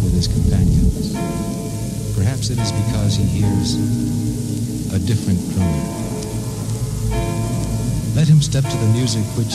With his companions. Perhaps it is because he hears a different drummer. Let him step to the music which